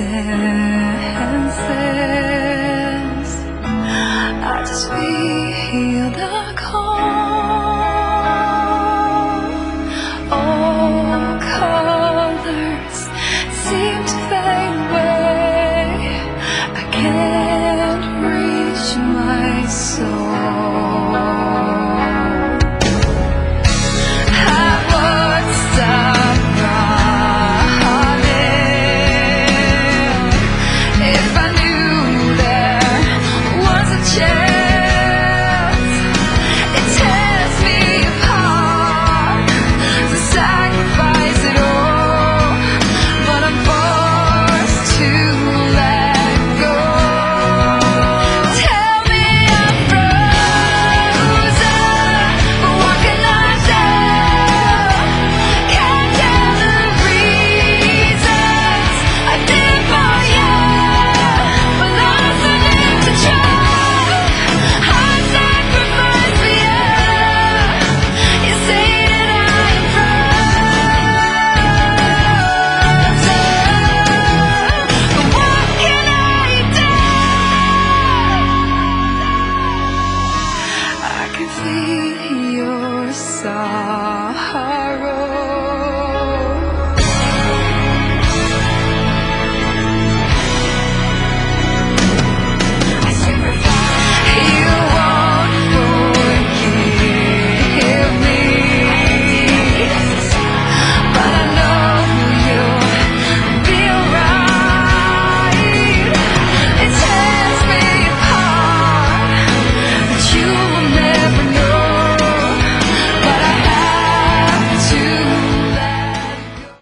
sad. side.